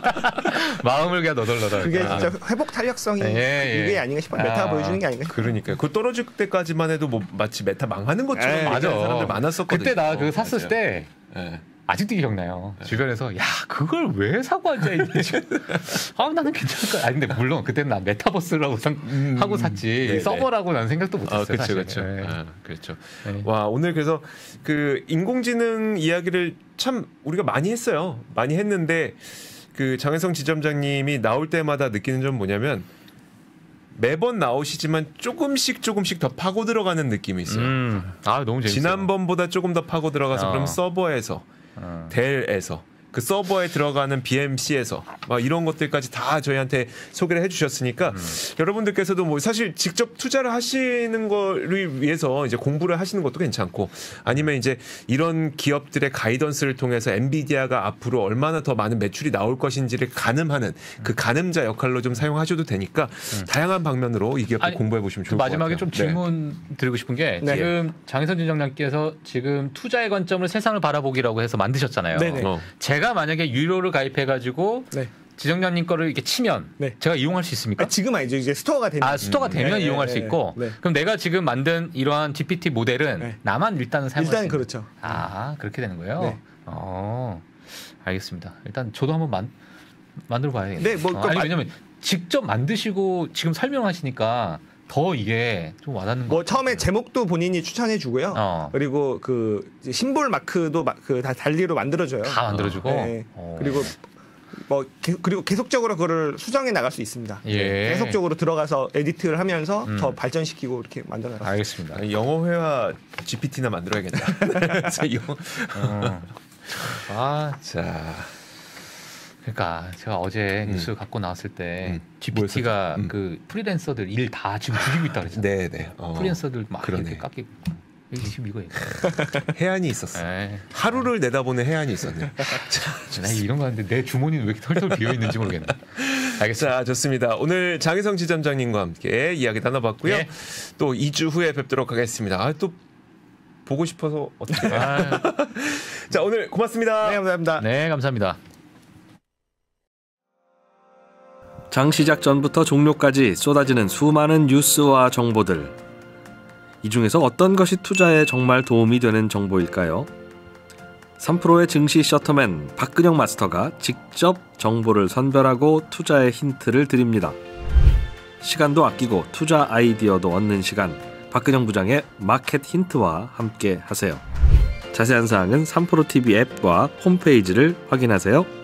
<laughs> 마음을 그냥 너덜너덜. 그게 아. 진짜 회복 탄력성이 예, 예. 이게 아닌가 싶어요. 메타가 아, 보여주는 게 아닌가 싶어요. 그러니까 그 떨어질 때까지만 해도 뭐 마치 메타 망하는 것처럼 에, 얘기하는 맞아. 사람들 많았었거든요. 그때 나 그거 샀을 맞아요. 때 예. 아직도 기억나요. 주변에서 야 그걸 왜 사고 앉아 있니? 아 나는 괜찮을 거야. 아 근데 물론 그때는 나 메타버스라고 상, 음, 하고 샀지 네네. 서버라고 난 생각도 못했어요. 아, 그렇죠. 그렇죠. 예. 아, 그렇죠. 네. 와 오늘 그래서 그 인공지능 이야기를 참 우리가 많이 했어요. 많이 했는데 그 장혜성 지점장님이 나올 때마다 느끼는 점 뭐냐면 매번 나오시지만 조금씩 조금씩 더 파고 들어가는 느낌이 있어요. 음, 아 너무 재밌어요. 지난번보다 조금 더 파고 들어가서 어. 그럼 서버에서 어. 델에서 그 서버에 들어가는 BMC에서 막 이런 것들까지 다 저희한테 소개를 해주셨으니까 음. 여러분들께서도 뭐 사실 직접 투자를 하시는 거를 위해서 이제 공부를 하시는 것도 괜찮고 아니면 이제 이런 기업들의 가이던스를 통해서 엔비디아가 앞으로 얼마나 더 많은 매출이 나올 것인지를 가늠하는 그 가늠자 역할로 좀 사용하셔도 되니까 다양한 방면으로 이 기업들 음. 아니, 공부해 보시면 그 좋을 것 같아요. 마지막에 좀 네. 질문 드리고 싶은 게 네. 지금 장혜선 진정장께서 지금 투자의 관점을 세상을 바라보기라고 해서 만드셨잖아요. 어. 제가 만약에 유료를 가입해가지고 네. 지정장님 거를 이렇게 치면 네. 제가 이용할 수 있습니까? 아, 지금 아니죠. 이제 스토어가 되면 아 스토어가 되면 네, 이용할 네, 수 네, 있고 네. 그럼 내가 지금 만든 이러한 GPT 모델은 네. 나만 일단은 사용할 수 일단 있는 그렇죠. 아 그렇게 되는 거예요? 네. 어 알겠습니다. 일단 저도 한번 만 만들어 봐야겠네요. 네, 뭐 어, 그 아니 마- 왜냐면 직접 만드시고 지금 설명하시니까 더 이게 좀 와닿는 거. 뭐 처음에 제목도 본인이 추천해 주고요. 어. 그리고 그 심볼 마크도 그다 달리로 만들어 줘요. 다 만들어 주고. 네. 어. 그리고 뭐 게- 그리고 계속적으로 그걸 수정해 나갈 수 있습니다. 네. 예. 계속적으로 들어가서 에디트를 하면서 음. 더 발전시키고 이렇게 만들어 나갈 수 알겠습니다. 아니, 영어 회화 GPT나 만들어야겠다. <laughs> <laughs> 영어- 어. <laughs> 아 자, 그러니까 제가 어제 음. 뉴스 갖고 나왔을 때 음. GPT가? 음. 그 프리랜서들 일 다 지금 죽이고 있다 그랬잖아요. 네, 네. 어, 프리랜서들 막 그러네. 이렇게 깎이고. 이게 지금 이거예요. <laughs> 해안이 있었어. 에이. 하루를 내다보는 해안이 있었네. <laughs> 나 이런 거 하는데 내 주머니는 왜 이렇게 털털 비어 있는지 모르겠네. 알겠습니다. 자, 좋습니다. 오늘 장혜성 지점장님과 함께 이야기 나눠봤고요. 예. 또 2주 후에 뵙도록 하겠습니다. 아, 또 보고 싶어서 어떻게? 아, <laughs> 자, 오늘 고맙습니다. 네, 감사합니다. 네, 감사합니다. 장 시작 전부터 종료까지 쏟아지는 수많은 뉴스와 정보들. 이 중에서 어떤 것이 투자에 정말 도움이 되는 정보일까요? 3프로의 증시 셔터맨 박근영 마스터가 직접 정보를 선별하고 투자의 힌트를 드립니다. 시간도 아끼고 투자 아이디어도 얻는 시간. 박근영 부장의 마켓 힌트와 함께 하세요. 자세한 사항은 3프로 TV 앱과 홈페이지를 확인하세요.